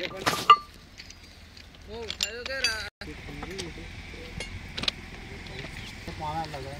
वो उठायो के पाना लगा